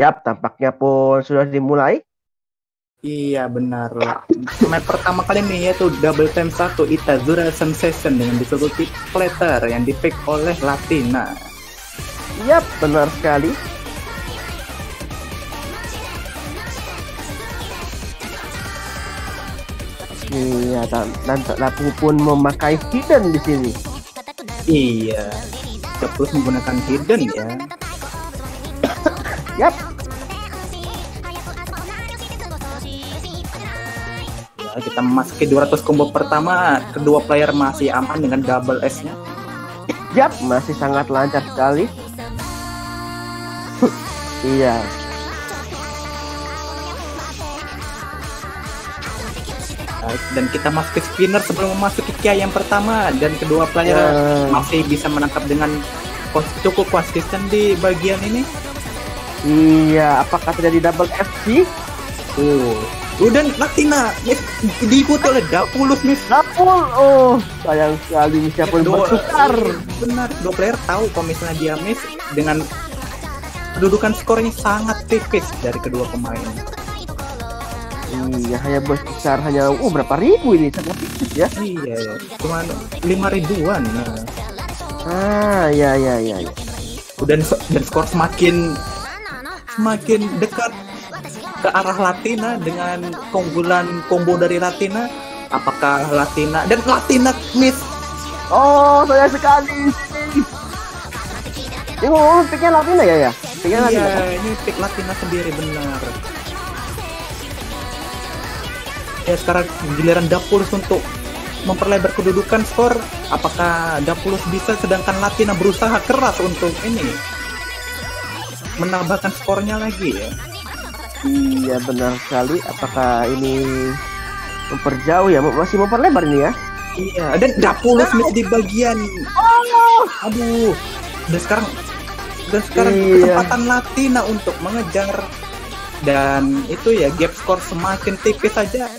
Yap, tampaknya pun sudah dimulai. Iya benar lah. Map pertama kali ini yaitu Double Time 1 Itazura Sensation dengan difficulty platter yang dipick oleh Latina. Yap, benar sekali. Iya, dan, dan Lapu pun memakai hidden di sini. Iya. Terus menggunakan hidden ya. Yap, Ya, kita memasuki 200 combo pertama, kedua player masih aman dengan double S-nya. yap, masih sangat lancar sekali. iya, Baik, Dan kita masuk ke spinner sebelum memasuki kia yang pertama dan kedua player Ya. masih bisa menangkap dengan cukup konsisten di bagian ini. Iya. Apakah terjadi double FC? Oh. Udah Latina Miss, diikuti oleh Dapulus Miss. Dapul, oh sayang sekali bisa pun bertukar. Benar, dua player tahu kalau misalnya dia miss dengan kedudukan skornya sangat tipis dari kedua pemain. Iya, hanya besar hanya uh berapa ribu ini sangat tipis ya. Iya, ya. cuma lima ribuan. Nah. Ah, ya ya ya. ya. dan dan skor semakin semakin dekat ke arah Latina dengan keunggulan combo dari Latina apakah Latina dan Latina miss Oh, sayang sekali. Ini ngomong picknya Latina ya ya? Picknya Latina. iya ini pick Latina sendiri benar ya sekarang giliran Dapulus untuk memperlebar kedudukan skor apakah Dapulus bisa sedangkan Latina berusaha keras untuk ini menambahkan skornya lagi ya Iya benar sekali. Apakah ini memperjauh ya? Masih memperlebar ini ya? Iya, dan Dapulus di bagian. Aduh. Dan sekarang dan sekarang Iya. kesempatan Latina untuk mengejar dan itu ya gap skor semakin tipis saja.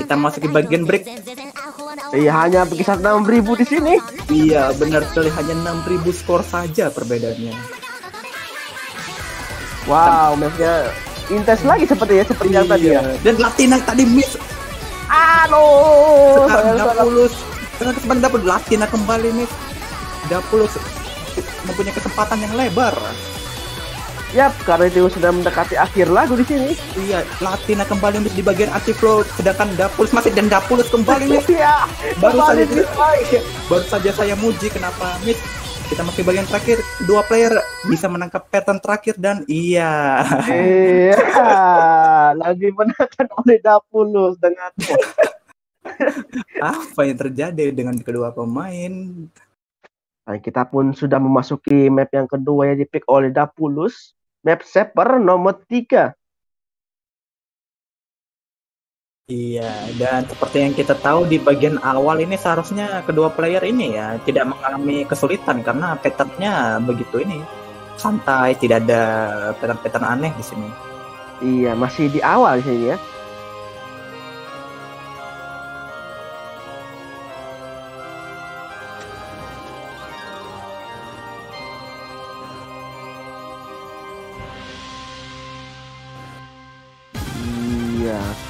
Kita masuk di bagian break. Iya hanya berkisar 6000 di sini. Iya, benar sekali hanya 6000 skor saja perbedaannya. Wow, matchnya intens lagi seperti ya seperti yang tadi ya. Dan Latina tadi miss. Aduh, Sekarang. Dapulus dengan kesempatan dapat Latina kembali miss. Dapulus mempunyai kesempatan yang lebar. Yap, karena itu sudah mendekati akhir lagu di sini. Iya, Latina kembali miss di bagian anti-flow, sedangkan Dapulus masih dan Dapulus kembali miss. Iya, Baru saja, baru saja saya muji kenapa miss. Kita masih bagian terakhir, dua player bisa menangkap pattern terakhir dan iya. Iya, lagi menangkan oleh Dapulus dengan Apa yang terjadi dengan kedua pemain? Nah, kita pun sudah memasuki map yang kedua yang dipick oleh Dapulus. Map Seper nomor 3. Iya, dan seperti yang kita tahu di bagian awal ini seharusnya kedua player ini ya tidak mengalami kesulitan karena patternnya begitu ini santai, tidak ada pattern-pattern aneh di sini. Iya, masih di awal sini ya.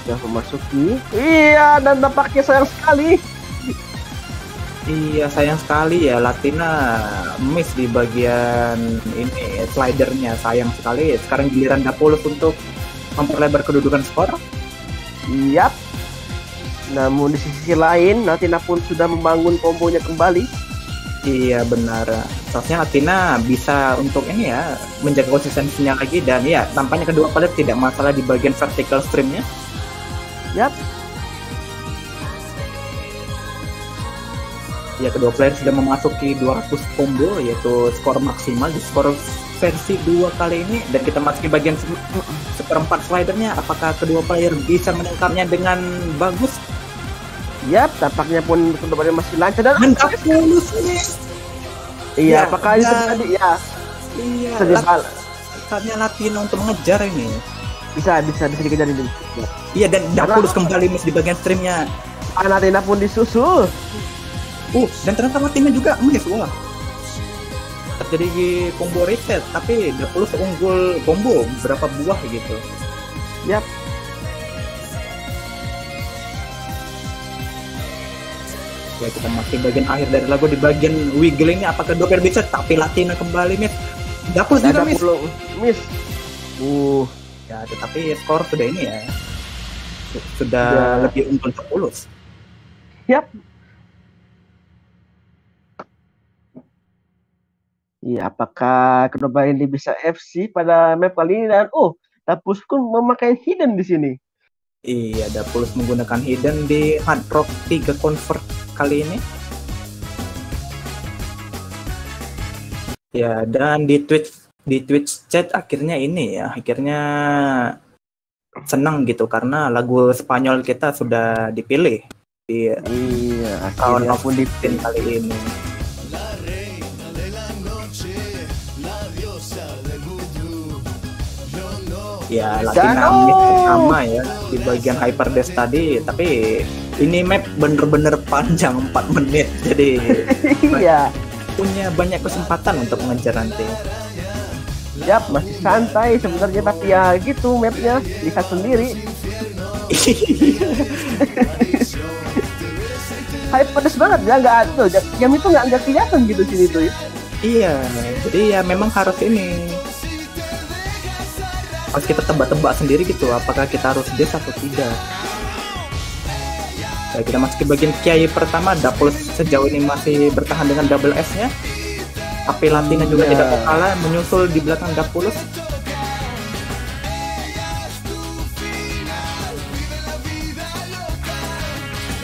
Sudah memasuki. Iya, dan tampaknya sayang sekali. Iya sayang sekali ya Latina miss di bagian ini slidernya sayang sekali. Sekarang giliran Dapulus untuk memperlebar kedudukan skor. Yap. Namun di sisi lain, Natina pun sudah membangun kombonya kembali. Iya benar. Seharusnya Latina bisa untuk ini ya menjaga konsistensinya lagi dan ya tampaknya kedua player tidak masalah di bagian vertical streamnya. Yap. Ya kedua player sudah memasuki 200 combo yaitu skor maksimal di skor versi dua kali ini. Dan kita masuki bagian se- seperempat slidernya. Apakah kedua player bisa menangkapnya dengan bagus? Yap, tampaknya pun ke depannya masih lancar dan Dapulus nih iya, Ya, apakah itu tadi? Ya. Iya bisa Lat- dibal- saatnya Latino untuk mengejar ini. Bisa bisa bisa dikejar ini. Ya. iya dan Dapulus kembali miss di bagian streamnya Ah, Natina pun disusul. uh dan ternyata Latino juga miss wah terjadi combo reset tapi Dapulus unggul combo berapa buah gitu Yap. ya kita masih bagian akhir dari lagu di bagian wiggle ini apakah Doper bisa tapi Latina kembali Miss Dapulus juga Miss puluh miss. Uh, ya tetapi skor sudah ini ya sudah Ya. lebih unggul Dapulus yap. Iya, apakah kedua ini bisa FC pada map kali ini dan oh, Dapus pun memakai hidden di sini. Iya, Dapulus menggunakan hidden di Hard Rock 3 convert kali ini. Ya, dan di Twitch di Twitch chat akhirnya ini ya, akhirnya senang gitu karena lagu Spanyol kita sudah dipilih di Iya, tahun akhirnya pun di Tin kali ini. Ya, Mix oh! sama ya di bagian Hyper Dash tadi, tapi ini map bener-bener panjang 4 menit, jadi iya. punya banyak kesempatan untuk mengejar nanti. Yap, masih santai sebenarnya tapi ya gitu mapnya lihat sendiri. Hype pedes banget ya nggak tuh jam itu nggak nggak kelihatan gitu sini tuh. ya. iya, jadi ya memang harus ini harus kita tebak-tebak sendiri gitu, apakah kita harus dash atau tidak. Ya, kita masuk ke bagian Kiai pertama, Dapul sejauh ini masih bertahan dengan double S-nya. Tapi Latina juga Iya. tidak kalah, menyusul di belakang Dapulus.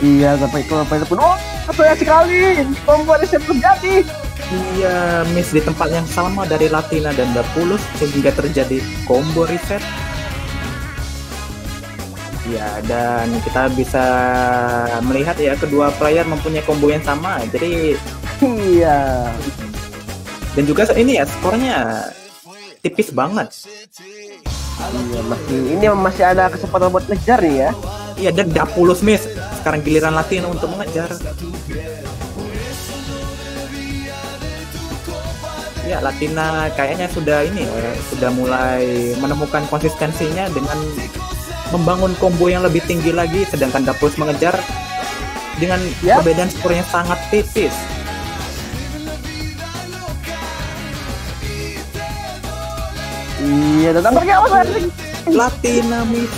Iya, sampai kalau sampai pun oh banyak sekali combo reset terjadi. Iya, miss di tempat yang sama dari Latina dan Dapulus sehingga terjadi combo reset. Ya, dan kita bisa melihat ya kedua player mempunyai combo yang sama. Jadi Iya. Dan juga ini ya skornya tipis banget. Iya, masih ini masih ada kesempatan buat ngejar nih ya. Iya, dan Dapulus miss. Sekarang giliran Latina untuk mengejar. Ya, Latina kayaknya sudah ini ya, sudah mulai menemukan konsistensinya dengan membangun combo yang lebih tinggi lagi, sedangkan Dapulus mengejar dengan Ya. perbedaan skornya sangat tipis. Iya, dan tampaknya awas lagi. Latina miss.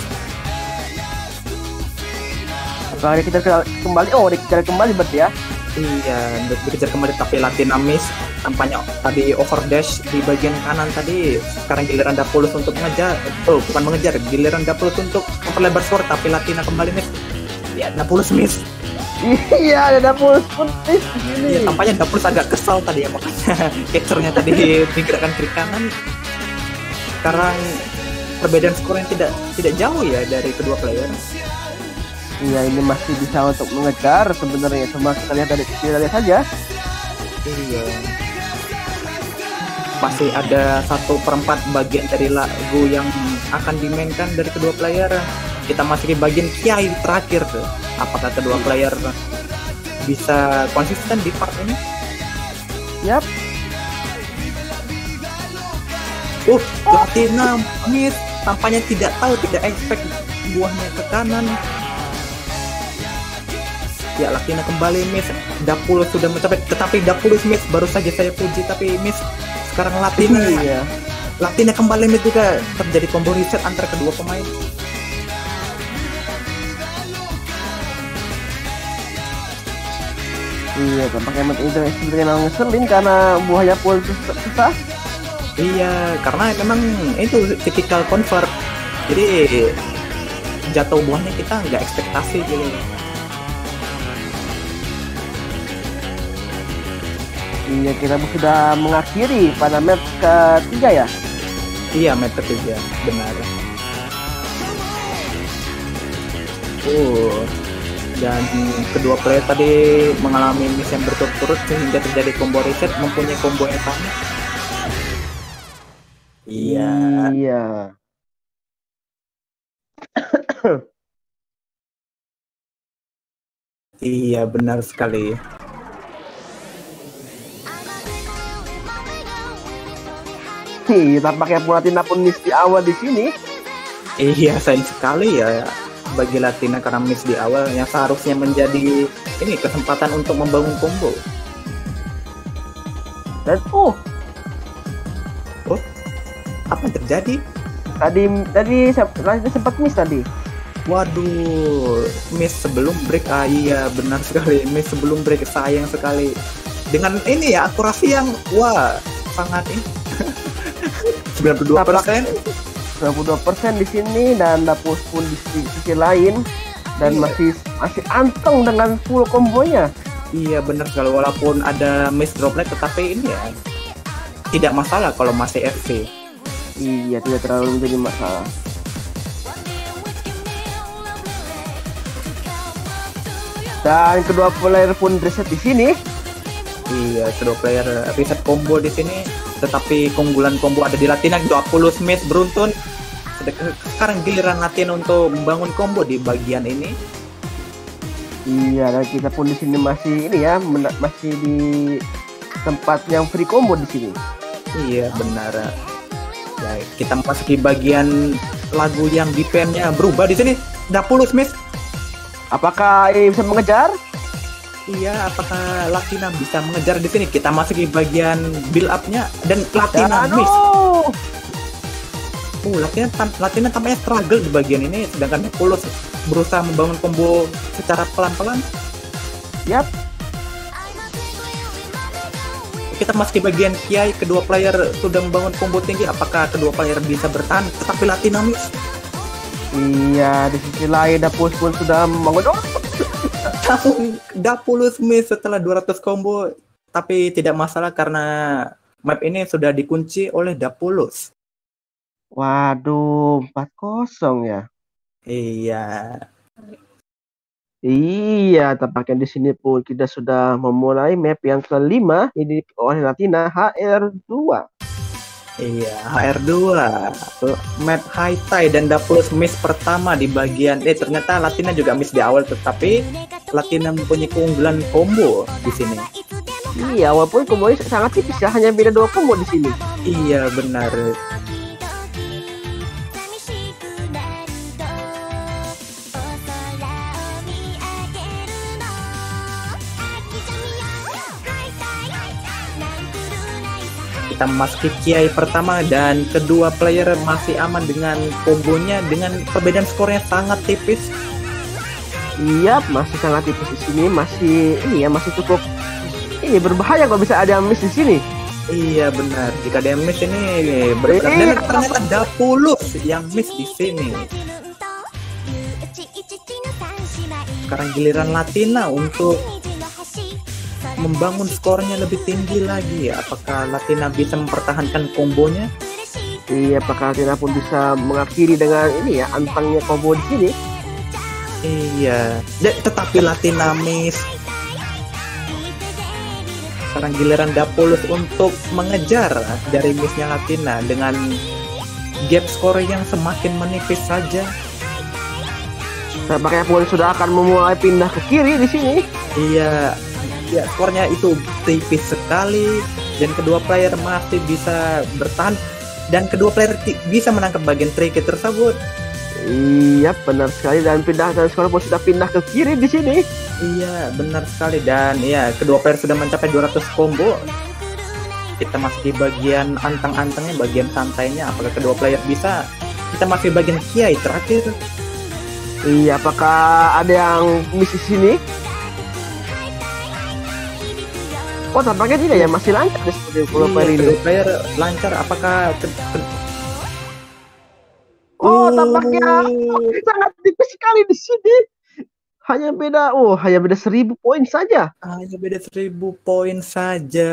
Apakah kita kembali? Oh, dikejar kembali berarti ya. Iya, dikejar kembali tapi Latina miss tampaknya tadi overdash di bagian kanan tadi sekarang giliran Dapulus untuk mengejar oh bukan mengejar giliran Dapulus untuk memperlebar skor tapi Latina kembali miss ya Dapulus miss Iya, ada dapur pun miss di sini. ya, tampaknya Dapulus agak kesal tadi ya makanya catchernya tadi digerakkan kiri kanan sekarang perbedaan skor yang tidak tidak jauh ya dari kedua player Iya, ini masih bisa untuk mengejar sebenarnya. Cuma kita lihat dari kita lihat saja. Iya. Masih ada satu perempat bagian dari lagu yang akan dimainkan dari kedua player. Kita masih di bagian kiai terakhir tuh. Apakah kedua player bisa konsisten di part ini? Yap. Uh, Latina miss tampaknya tidak tahu, tidak expect buahnya ke kanan. Ya, Latina kembali miss. Dapulus sudah mencapai, tetapi Dapulus miss baru saja saya puji, tapi miss sekarang Latina. Iya. Latina kembali miss juga terjadi combo reset antara kedua pemain. Iya, tampaknya emang itu sebenarnya ngeselin karena buahnya pun susah. Iya, karena memang itu tipikal convert. Jadi jatuh buahnya kita nggak ekspektasi gitu. Iya, kita sudah mengakhiri pada map ketiga ya. Iya, map ketiga, benar. Uh, dan kedua player tadi mengalami miss yang berturut-turut sehingga terjadi combo reset mempunyai combo yang sama. Iya, Iya. iya benar sekali. Iya, tampaknya Latina pun miss di awal di sini. Iya, sayang sekali ya bagi Latina karena miss di awal yang seharusnya menjadi ini kesempatan untuk membangun combo. Dan oh, Apa yang terjadi? tadi tadi sempat miss tadi. Waduh, miss sebelum break. Ah iya, benar sekali. Miss sebelum break sayang sekali. Dengan ini ya akurasi yang wah sangat ini. 92 persen. 92% di sini dan Dapus pun di sisi, sisi lain dan Iya. masih masih anteng dengan full kombonya. Iya benar sekali walaupun ada miss droplet tetapi ini ya tidak masalah kalau masih FC. Iya, tidak terlalu menjadi masalah. Dan kedua player pun reset di sini. Iya, kedua player reset combo di sini tetapi keunggulan combo ada di Latina 20 miss beruntun. Sekarang giliran Latina untuk membangun combo di bagian ini. Iya, dan kita pun di sini masih ini ya, masih di tempat yang free combo di sini. Iya benar. Ya, kita memasuki bagian lagu yang BPM-nya berubah di sini. 20 miss. Apakah ini bisa mengejar? Iya, apakah Latina bisa mengejar di sini? Kita masuk di bagian build up-nya dan Latina miss. Oh, Latina tam Latina tampaknya struggle di bagian ini sedangkan Pulus berusaha membangun combo secara pelan-pelan. Yap. Kita masuk di bagian Kiai, kedua player sudah membangun combo tinggi. Apakah kedua player bisa bertahan? Tetapi Latina miss. Iya, di sisi lain Dapus pun sudah membangun. Oh, Dapulus miss setelah 200 combo tapi tidak masalah karena map ini sudah dikunci oleh Dapulus. waduh, 4-0 ya. Iya. Iya, tampaknya di sini pun kita sudah memulai map yang kelima ini oleh Latina HR2. Iya, HR2 map high tie dan Dapulus miss pertama di bagian eh ternyata Latina juga miss di awal tetapi Latina mempunyai keunggulan combo di sini. Iya, walaupun kombonya sangat tipis ya, hanya beda dua combo di sini. Iya benar. Kita memasuki kiai pertama dan kedua player masih aman dengan kombonya dengan perbedaan skornya sangat tipis. Iya, masih sangat tipis di sini, masih ini ya masih cukup ini berbahaya kalau bisa ada yang miss di sini. Iya benar. Jika ada yang miss ini berat dan ternyata Dapulus yang miss di sini. Sekarang giliran Latina untuk membangun skornya lebih tinggi lagi. Apakah Latina bisa mempertahankan kombonya? Iya, apakah Latina pun bisa mengakhiri dengan ini ya antangnya combo di sini? Iya. De- tetapi Latina miss. Sekarang giliran Dapulus untuk mengejar dari missnya Latina dengan gap skor yang semakin menipis saja. Tampaknya pun sudah akan memulai pindah ke kiri di sini. Iya, ya skornya itu tipis sekali dan kedua player masih bisa bertahan dan kedua player bisa menangkap bagian tricky tersebut. Iya, benar sekali dan pindah dan skor pun sudah pindah ke kiri di sini. Iya, benar sekali dan ya kedua player sudah mencapai 200 combo. Kita masih di bagian antang-antangnya, bagian santainya. Apakah kedua player bisa? Kita masih bagian kiai terakhir. Iya, apakah ada yang miss di sini? Oh, tampaknya tidak ya, masih lancar di pulau Iya, player ini. kedua player lancar. Apakah ke- Oh, tampaknya sangat tipis sekali di sini. Hanya beda, oh, hanya beda seribu poin saja. hanya beda 1000 poin saja.